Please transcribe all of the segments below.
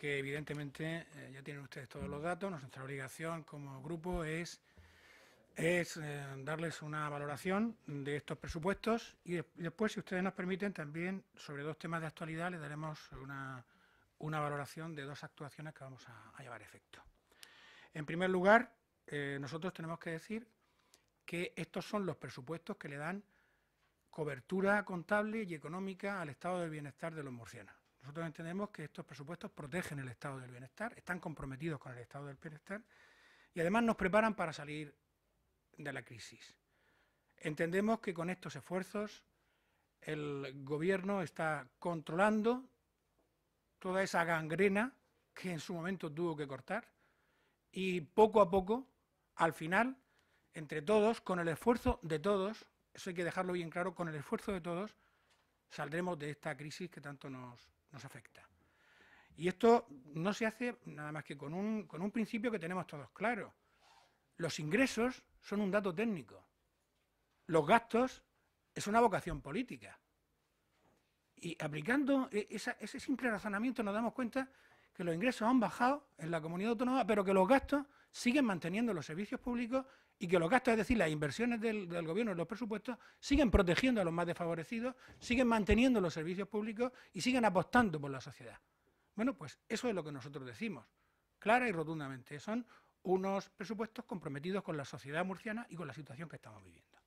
que evidentemente eh, ya tienen ustedes todos los datos. Nuestra obligación como grupo es, es eh, darles una valoración de estos presupuestos y, después, si ustedes nos permiten, también sobre dos temas de actualidad les daremos una, valoración de dos actuaciones que vamos a, llevar a efecto. En primer lugar, eh, nosotros tenemos que decir que estos son los presupuestos que le dan cobertura contable y económica al estado del bienestar de los murcianos. Nosotros entendemos que estos presupuestos protegen el estado del bienestar, están comprometidos con el estado del bienestar y además nos preparan para salir de la crisis. Entendemos que con estos esfuerzos el Gobierno está controlando toda esa gangrena que en su momento tuvo que cortar y poco a poco, al final, entre todos, con el esfuerzo de todos, eso hay que dejarlo bien claro, con el esfuerzo de todos, saldremos de esta crisis que tanto nos, nos afecta. Y esto no se hace nada más que con un, con un principio que tenemos todos claro. Los ingresos son un dato técnico. Los gastos es una vocación política. Y aplicando e, ese simple razonamiento nos damos cuenta que los ingresos han bajado en la comunidad autónoma, pero que los gastos siguen manteniendo los servicios públicos y que los gastos, es decir, las inversiones del, gobierno en los presupuestos, siguen protegiendo a los más desfavorecidos, siguen manteniendo los servicios públicos y siguen apostando por la sociedad. Bueno, pues eso es lo que nosotros decimos, clara y rotundamente. Son unos presupuestos comprometidos con la sociedad murciana y con la situación que estamos viviendo.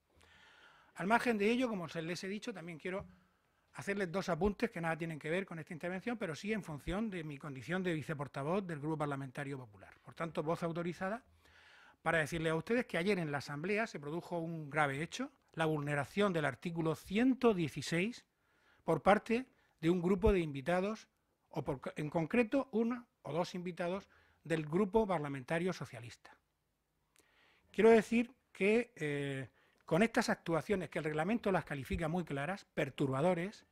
Al margen de ello, como les he dicho, también quiero hacerles dos apuntes que nada tienen que ver con esta intervención, pero sí en función de mi condición de viceportavoz del Grupo Parlamentario Popular. Por tanto, voz autorizada para decirle a ustedes que ayer en la Asamblea se produjo un grave hecho, la vulneración del artículo 116 por parte de un grupo de invitados, o en concreto uno o dos invitados del Grupo Parlamentario Socialista. Quiero decir que eh, con estas actuaciones, que el reglamento las califica muy claras, perturbadores,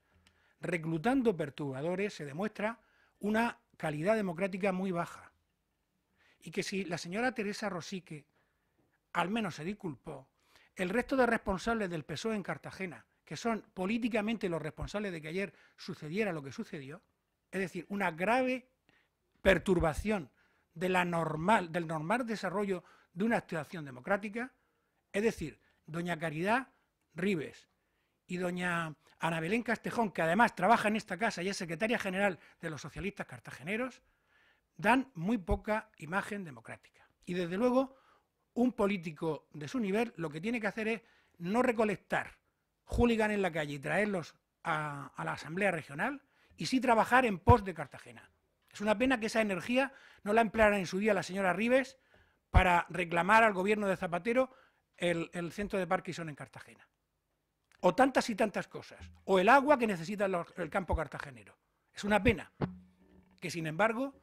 reclutando perturbadores se demuestra una calidad democrática muy baja. Y que si la señora Teresa Rosique al menos se disculpó, el resto de responsables del PSOE en Cartagena, que son políticamente los responsables de que ayer sucediera lo que sucedió, es decir, una grave perturbación de la normal, del normal desarrollo de una actuación democrática, es decir, doña Caridad Ribes y doña Ana Belén Castejón, que además trabaja en esta casa y es secretaria general de los socialistas cartageneros, dan muy poca imagen democrática. Y desde luego, un político de su nivel lo que tiene que hacer es no recolectar hooligan en la calle y traerlos a, a la Asamblea Regional y sí trabajar en pos de Cartagena. Es una pena que esa energía no la empleara en su día la señora Ribes para reclamar al gobierno de Zapatero el, centro de Parkinson en Cartagena. O tantas y tantas cosas. O el agua que necesita el campo cartagenero. Es una pena que, sin embargo,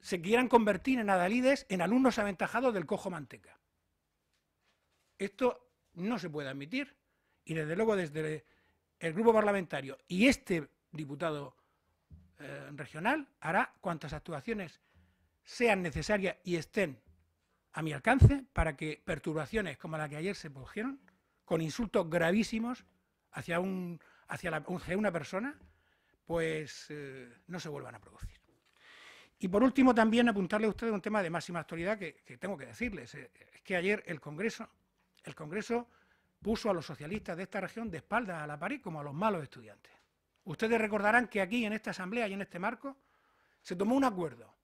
se quieran convertir en adalides en alumnos aventajados del cojo manteca. Esto no se puede admitir y desde luego desde el grupo parlamentario y este diputado eh, regional hará cuantas actuaciones sean necesarias y estén a mi alcance para que perturbaciones como la que ayer se produjeron, con insultos gravísimos hacia, un, hacia, una persona, pues eh, no se vuelvan a producir. Y por último también apuntarle a ustedes un tema de máxima actualidad que, tengo que decirles. Eh, es que ayer el Congreso, el Congreso puso a los socialistas de esta región de espaldas a la pared como a los malos estudiantes. Ustedes recordarán que aquí en esta asamblea y en este marco se tomó un acuerdo,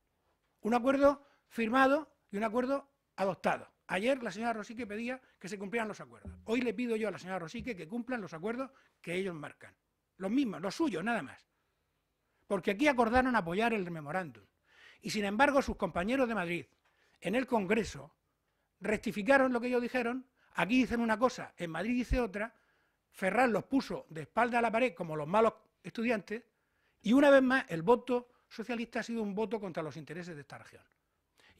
un acuerdo firmado y un acuerdo adoptado. Ayer la señora Rosique pedía que se cumplieran los acuerdos. Hoy le pido yo a la señora Rosique que cumplan los acuerdos que ellos marcan. Los mismos, los suyos, nada más. Porque aquí acordaron apoyar el memorándum. Y sin embargo, sus compañeros de Madrid, en el Congreso, rectificaron lo que ellos dijeron. Aquí dicen una cosa, en Madrid dice otra. Ferran los puso de espalda a la pared como los malos estudiantes. Y una vez más, el voto socialista ha sido un voto contra los intereses de esta región.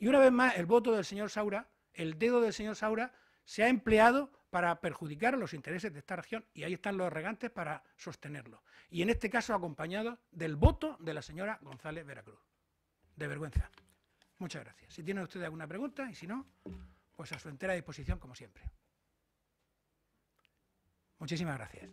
Y una vez más, el voto del señor Saura, el dedo del señor Saura, se ha empleado para perjudicar los intereses de esta región y ahí están los regantes para sostenerlo. Y en este caso acompañado del voto de la señora González Veracruz. De vergüenza. Muchas gracias. Si tienen ustedes alguna pregunta y si no, pues a su entera disposición como siempre. Muchísimas gracias.